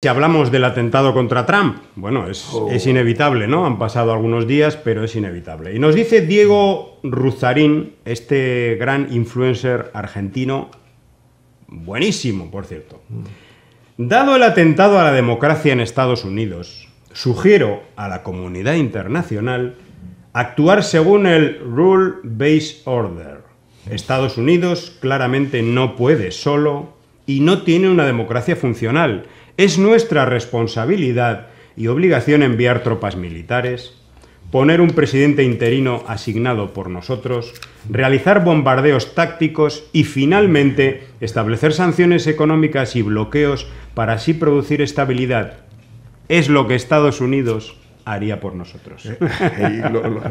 Si hablamos del atentado contra Trump, bueno, es, Oh. es inevitable, ¿no? Han pasado algunos días, pero es inevitable. Y nos dice Diego Ruzarín, este gran influencer argentino, buenísimo, por cierto. Dado el atentado a la democracia en Estados Unidos, sugiero a la comunidad internacional actuar según el Rule Based Order. Estados Unidos claramente no puede solo y no tiene una democracia funcional. Es nuestra responsabilidad y obligación enviar tropas militares, poner un presidente interino asignado por nosotros, realizar bombardeos tácticos y finalmente establecer sanciones económicas y bloqueos para así producir estabilidad. Es lo que Estados Unidos haría por nosotros. Lo- lo-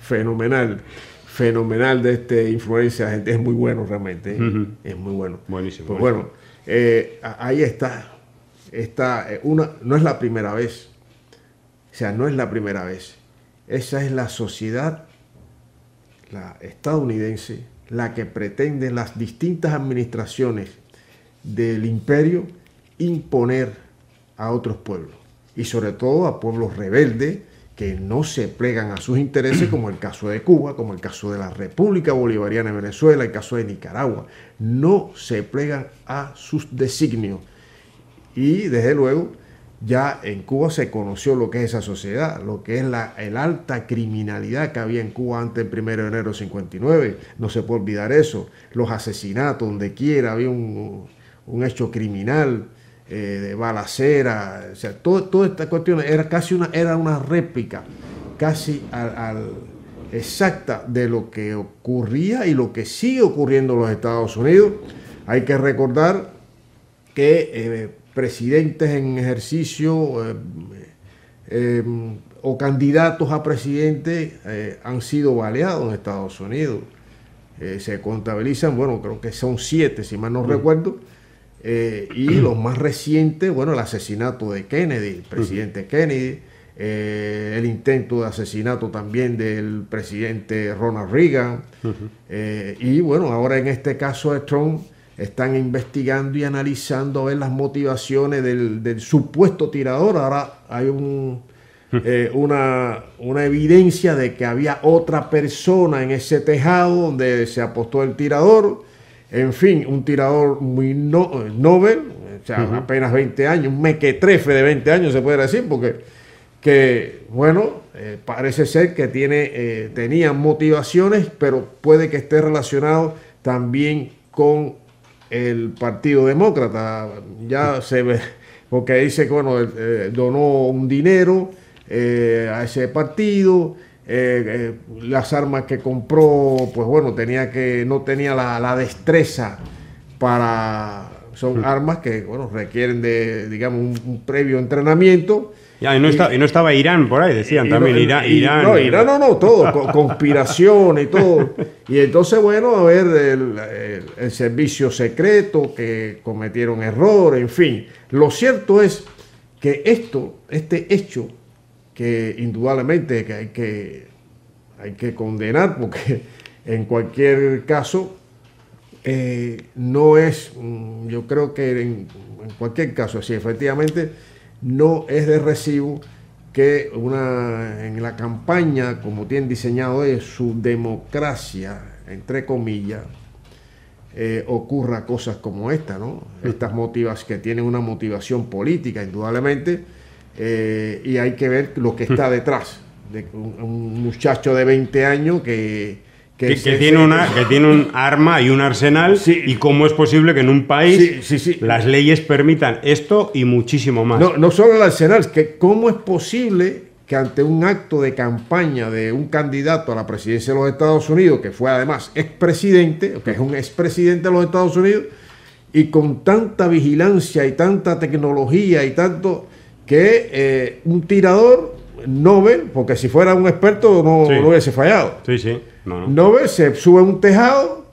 fenomenal, fenomenal de este influencia, es muy bueno realmente, ¿eh? es muy bueno. Buenísimo, Pues buenísimo. bueno, eh, ahí está, está eh, una, no es la primera vez, o sea, no es la primera vez. Esa es la sociedad, estadounidense, la que pretende las distintas administraciones del imperio imponer a otros pueblos y sobre todo a pueblos rebeldes que no se plegan a sus intereses, como el caso de Cuba, como el caso de la República Bolivariana de Venezuela, el caso de Nicaragua, no se plegan a sus designios. Y desde luego, ya en Cuba se conoció lo que es esa sociedad, lo que es la el alta criminalidad que había en Cuba antes del 1 de enero del 59. No se puede olvidar eso. Los asesinatos, donde quiera, había un, un hecho criminal, eh, de balacera. O sea, todo- toda esta cuestión era casi una, era una réplica, casi exacta de lo que ocurría y lo que sigue ocurriendo en los Estados Unidos. Hay que recordar que eh, presidentes en ejercicio eh, eh, o candidatos a presidente eh, han sido baleados en Estados Unidos. Eh, se contabilizan, bueno, creo que son siete, si mal no recuerdo. Eh, y los más recientes, bueno, el asesinato de Kennedy, el presidente Kennedy, el intento de asesinato también del presidente Ronald Reagan, y bueno, ahora en este caso de Trump están investigando y analizando a ver las motivaciones del, del supuesto tirador. Ahora hay un, eh, una, una evidencia de que había otra persona en ese tejado donde se apostó el tirador. En fin, un tirador muy no, novel, o sea, apenas 20 años, un mequetrefe de 20 años se puede decir, porque que, bueno, eh, parece ser que tiene, eh, tenía motivaciones, pero puede que esté relacionado también con el Partido Demócrata. Ya se ve, porque dice que, bueno, eh, donó un dinero eh, a ese partido. eh, las armas que compró, pues bueno, tenía que, no tenía la, la destreza para, son armas que, bueno, requieren de, digamos, un, un previo entrenamiento. Ya, y, no está- y no estaba Irán por ahí, decían también. no- Irán, Irán, no, Irán no, no, todo, co- conspiración y todo. Y entonces, bueno, a ver, el, el- el servicio secreto, que cometieron errores, en fin. Lo cierto es que esto, este hecho, que indudablemente que hay que, hay que condenar, porque en cualquier caso, eh, no es, mm, yo creo que en, en cualquier caso, sí, efectivamente, no es de recibo que una, en la campaña, como tienen diseñado ellos, su democracia, entre comillas, eh, ocurra cosas como esta, ¿no? Estas motivas que tienen una motivación política, indudablemente, eh, y hay que ver lo que está detrás de un, un muchacho de 20 años que... que, tiene una, que tiene un arma y un arsenal. Sí. Y cómo es posible que en un país Sí, sí, sí. las leyes permitan esto y muchísimo más. No, no solo el arsenal, es que cómo es posible que ante un acto de campaña de un candidato a la presidencia de los Estados Unidos, que fue además expresidente, que es un expresidente de los Estados Unidos, y con tanta vigilancia y tanta tecnología y tanto que eh, un tirador Nobel, porque si fuera un experto no, Sí. no hubiese fallado. Sí, sí. No, no. Nobel se sube a un tejado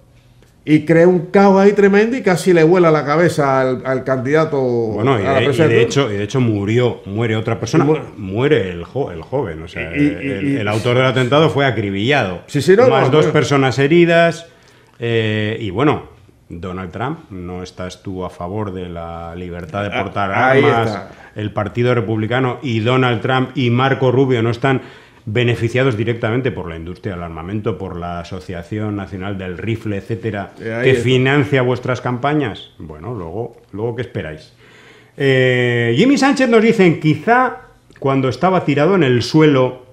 y crea un caos ahí tremendo y casi le vuela la cabeza al, al candidato Bueno, y a la de, y presidencia. de hecho, y de hecho murió, muere otra persona, muere el, jo- el joven, o sea, Y- el, autor del atentado fue acribillado. Sí, sí, no, Más no, dos bueno. personas heridas, eh, y bueno, Donald Trump, no estás tú a favor de la libertad de Ah, portar ahí armas, está. el Partido Republicano y Donald Trump y Marco Rubio no están beneficiados directamente por la industria del armamento, por la Asociación Nacional del Rifle, etcétera, Eh, ahí que está. financia vuestras campañas. Bueno, luego, luego ¿qué esperáis? Eh, Jimmy Sánchez nos dice, quizá cuando estaba tirado en el suelo,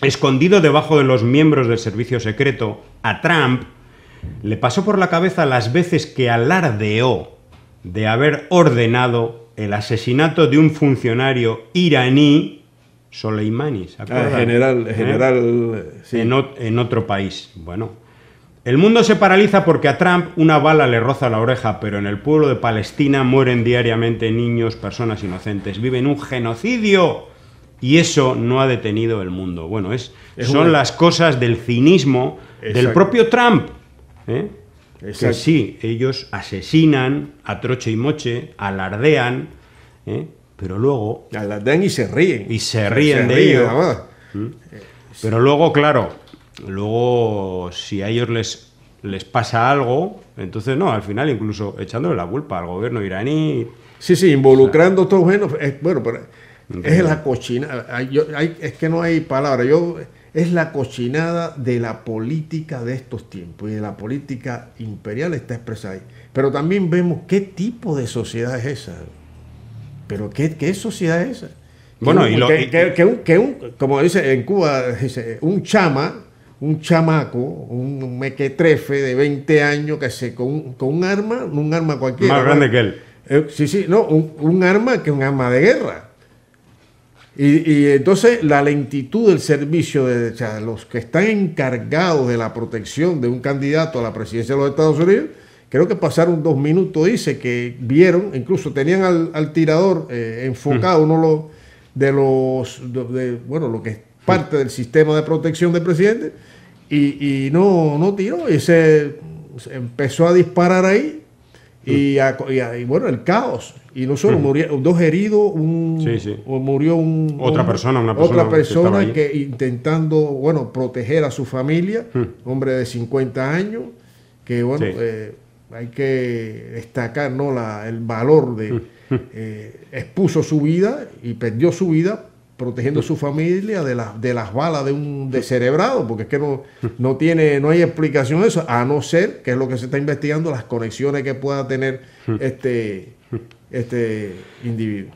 escondido debajo de los miembros del servicio secreto, a Trump le pasó por la cabeza las veces que alardeó de haber ordenado el asesinato de un funcionario iraní, Soleimani, ¿se Ah, general, ¿Eh? general, sí. en, ot- en otro país. Bueno, el mundo se paraliza porque a Trump una bala le roza la oreja, pero en el pueblo de Palestina mueren diariamente niños, personas inocentes, viven un genocidio y eso no ha detenido el mundo. Bueno, es, Es son una- las cosas del cinismo del propio Trump. ¿Eh? Que sí, ellos asesinan a troche y moche, alardean, ¿eh? pero luego Alardean y se ríen. Y se ríen de ello. nada más. Pero luego, claro, luego si a ellos les, les pasa algo, entonces no, al final incluso echándole la culpa al gobierno iraní. Sí, sí, involucrando todo bueno, es, bueno, pero es la cochinada. hay- yo- hay- es que no hay palabra. Yo es la cochinada de la política de estos tiempos y de la política imperial está expresada ahí. Pero también vemos qué tipo de sociedad es esa. Pero qué, qué sociedad es esa. Bueno, que, y lo- que- y- que- que un, que un- como dice en Cuba, dice, un chama, un chamaco, un mequetrefe de 20 años que se con, un- con un arma, un arma cualquiera. Más ¿no? grande que él. Eh, sí, sí, no, un, un arma que un arma de guerra. Y, y entonces la lentitud del servicio de o sea, los que están encargados de la protección de un candidato a la presidencia de los Estados Unidos, creo que pasaron dos minutos, dice, que vieron, incluso tenían al, al tirador eh, enfocado, uno lo- de los, de, de, bueno, lo que es parte del sistema de protección del presidente, y, y no, no tiró, y se, se empezó a disparar ahí, y, a- y a- y bueno, el caos. Y no solo murieron dos heridos, un, Sí, sí. o murió un, Otra un- persona, una persona otra persona que, intentando, bueno, proteger a su familia, hombre de 50 años, que bueno, Sí. eh, hay que destacar ¿no? la, el valor de eh, expuso su vida y perdió su vida protegiendo a su familia de, las de las balas de un descerebrado, porque es que no, no tiene, no hay explicación de eso, a no ser, que es lo que se está investigando, las conexiones que pueda tener este, este individuo.